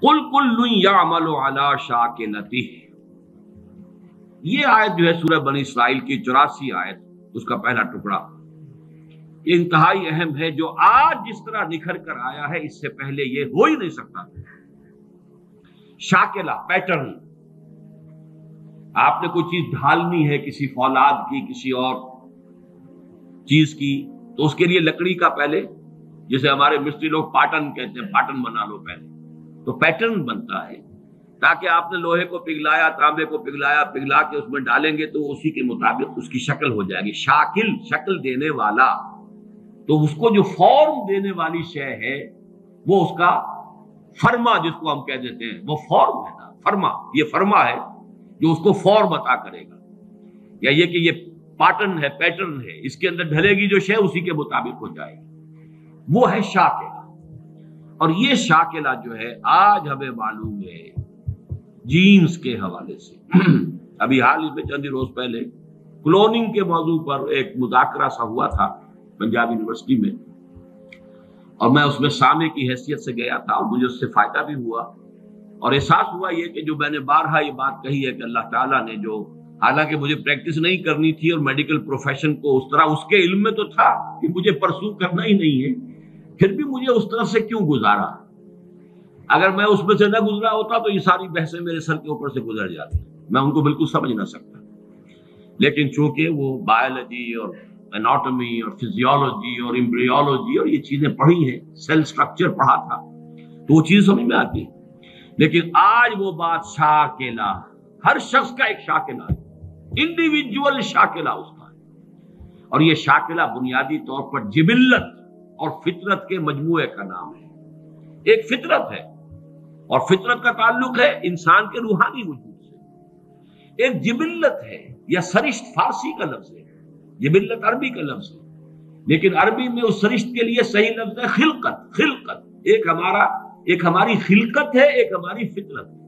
کل کل یا عمل و شاہ کے لتی یہ آیت جو ہے سورہ بنی اسرائیل کی چوراسی آیت، اس کا پہلا ٹکڑا۔ یہ انتہائی اہم ہے جو آج جس طرح نکھر کر آیا ہے، اس سے پہلے یہ ہو ہی نہیں سکتا۔ شاکلہ، پیٹرن۔ آپ نے کوئی چیز ڈھالنی ہے کسی فولاد کی، کسی اور چیز کی، تو اس کے لیے لکڑی کا پہلے، جسے ہمارے مستری لوگ پاٹن کہتے ہیں، پاٹن بنا لو پہلے۔ تو پیٹرن بنتا ہے۔ تاکہ آپ نے لوہے کو پگھلایا، تانبے کو پگھلایا، پگھلا کے اس میں ڈالیں گے تو اسی کے مطابق اس کی شکل ہو جائے گی۔ شاکل، شکل دینے والا۔ تو اس کو جو فارم دینے والی شے ہے، وہ اس کا فرما جس کو ہم کہہ دیتے ہیں، وہ فارم ہے نا۔ فرما، یہ فرما ہے جو اس کو فارم عطا کرے گا۔ یا یہ کہ یہ پاٹن ہے پیٹرن ہے، اس کے اندر ڈھلے گی جو شے، اسی کے مطابق ہو جائے گی۔ وہ ہے شاکل۔ اور یہ شاکلہ جو ہے، آج ہمیں معلوم ہے جینز کے حوالے سے۔ ابھی حال ہی میں چند روز پہلے کلوننگ کے موضوع پر ایک مذاکرہ سا ہوا تھا پنجاب یونیورسٹی میں۔ اور میں اس میں سامنے کی حیثیت سے گیا تھا اور مجھے اس سے فائدہ بھی ہوا۔ اور احساس ہوا یہ کہ جو میں نے بارہا یہ بات کہی ہے کہ اللہ تعالیٰ نے جو حالانکہ مجھے پریکٹس نہیں کرنی تھی اور میڈیکل پروفیشن کو اس طرح اس کے علم میں تو تھا کہ مجھے پرسو کرنا ہی نہیں ہے۔ پھر بھی مجھے اس طرف سے کیوں گزارا؟ اگر میں اس میں سے نہ گزرا ہوتا تو یہ ساری بحثیں میرے سر کے اوپر سے گزر جاتی۔ میں ان کو بالکل سمجھ نہ سکتا۔ لیکن چونکہ وہ بایولوجی اور اناٹمی اور فزیولوجی اور امبریولوجی اور یہ چیزیں پڑھی ہیں سیل سٹرکچر پڑھا تھا، تو وہ چیز سمجھ میں آتی۔ لیکن آج وہ بات شاکلہ، ہر شخص کا ایک شاکلہ ہے۔ انڈیویجول شاکلہ اس کا ہے۔ اور یہ شاکلہ بنیادی طور پر جبلت اور فطرت کے مجموعے کا نام ہے۔ ایک فطرت ہے اور فطرت کا تعلق ہے انسان کے روحانی وجود سے۔ ایک جبلت ہے یا سرشت فارسی کا لفظ ہے۔ جبلت عربی کا لفظ ہے۔ لیکن عربی میں اس سرشت کے لیے صحیح لفظ ہے خلقت خلقت۔ ایک ہمارا، ایک ہماری خلقت ہے، ایک ہماری فطرت ہے۔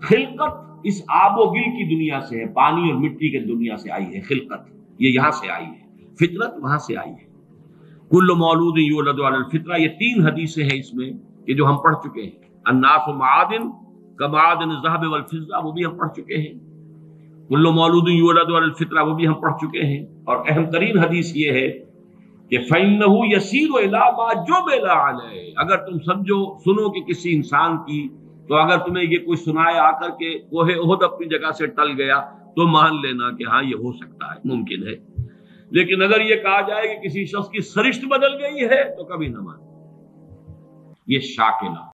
خلقت اس آب و گل کی دنیا سے ہے، پانی اور مٹی کے دنیا سے آئی ہے خلقت۔ یہ یہاں سے آئی ہے۔ فطرت وہاں سے آئی ہے۔ کل مولود یولد علی الفطرہ، یہ تین حدیثیں ہیں اس میں کہ جو ہم پڑھ چکے ہیں۔ الناس و معادن کمادن ذہب والفضہ، وہ بھی ہم پڑھ چکے ہیں۔ کل مولود یولد علی الفطرہ، وہ بھی ہم پڑھ چکے ہیں۔ اور اہم ترین حدیث یہ ہے کہ فَإِنَّهُ يَسِيرُ إِلَى مَا جُبِلَ عَلَيْهِ۔ اگر تم سمجھو، سنو کہ کسی انسان کی، تو اگر تمہیں یہ کوئی سنائے آ کر کے کوہ احد اپنی جگہ سے ٹل گیا، تو مان لینا کہ ہاں یہ ہو سکتا ہے، ممکن ہے۔ لیکن اگر یہ کہا جائے کہ کسی شخص کی سرشت بدل گئی ہے تو کبھی نہ مانے۔ یہ شاکلہ۔